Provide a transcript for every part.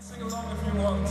Sing along if you want.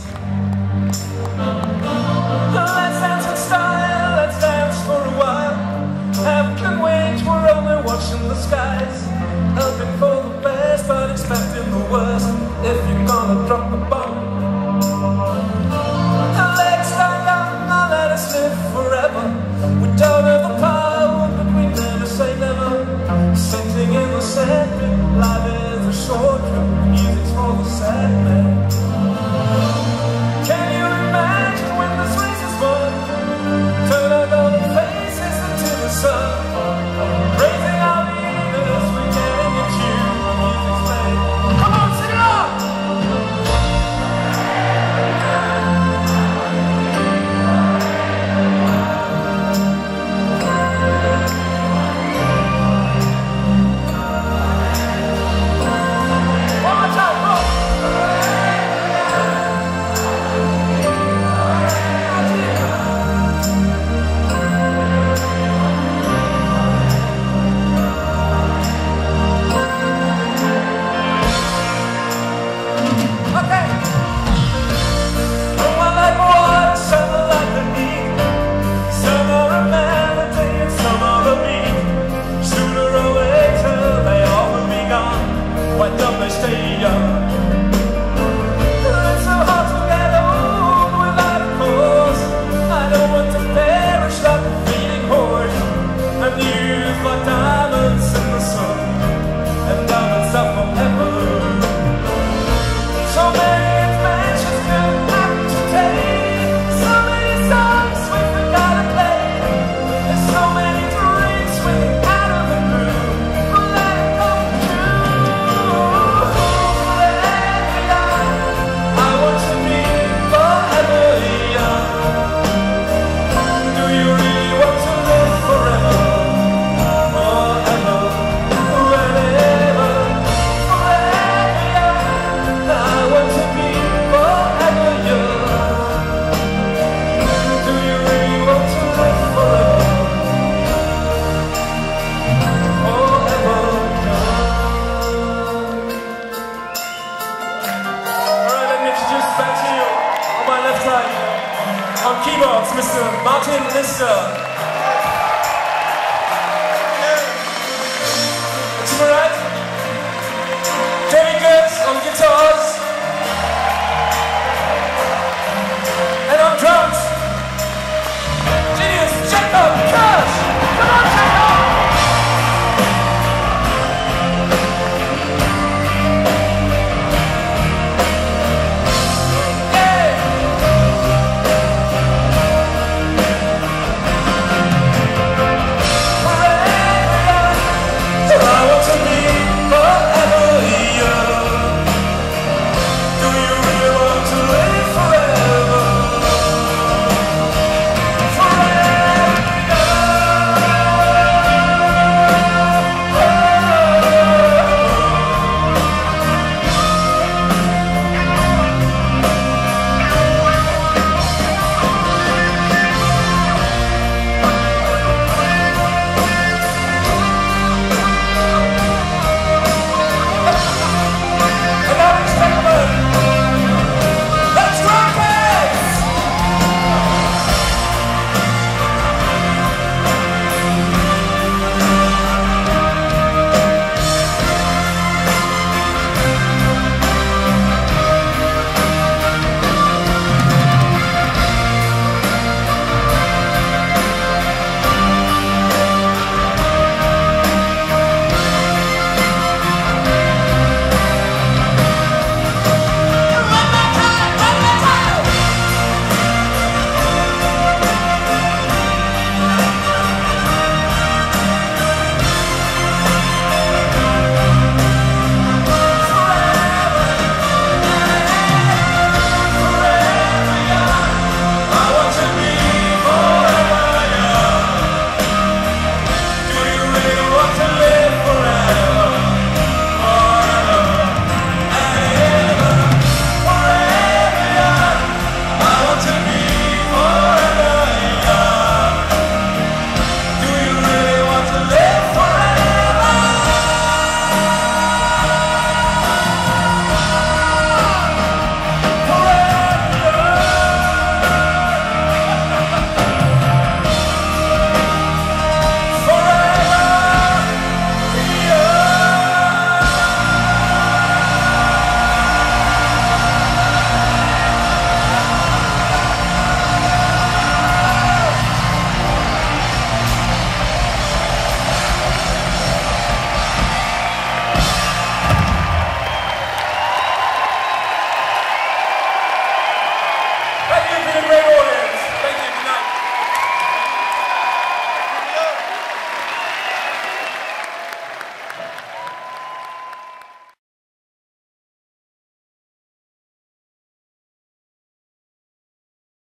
back to you on my left side. On keyboards, Mr. Martin Lister.